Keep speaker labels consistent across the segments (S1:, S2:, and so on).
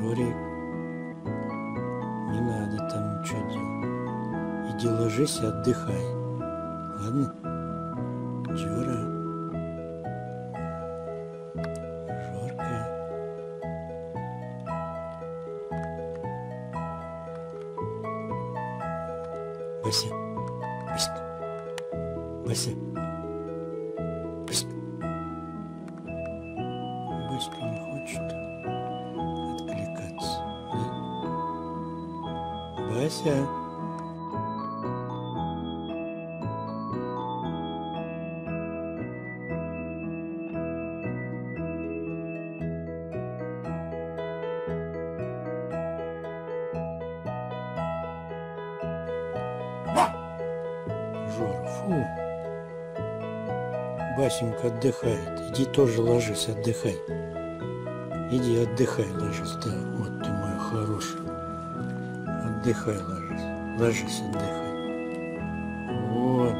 S1: Жорик, не надо там ничего делать. Иди ложись и отдыхай. Ладно? Жора. Жорка. Вася. Вася. Вася. Вася. Вася. Вася. Жора, фу. Басенька отдыхает. Иди тоже ложись, отдыхай. Иди отдыхай, ложись. Да, вот ты моя хорошая. Отдыхай, ложись. Ложись, отдыхай. Вот.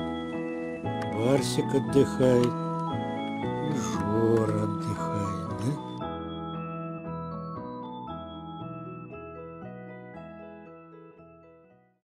S1: Барсик отдыхает. И Жора отдыхает.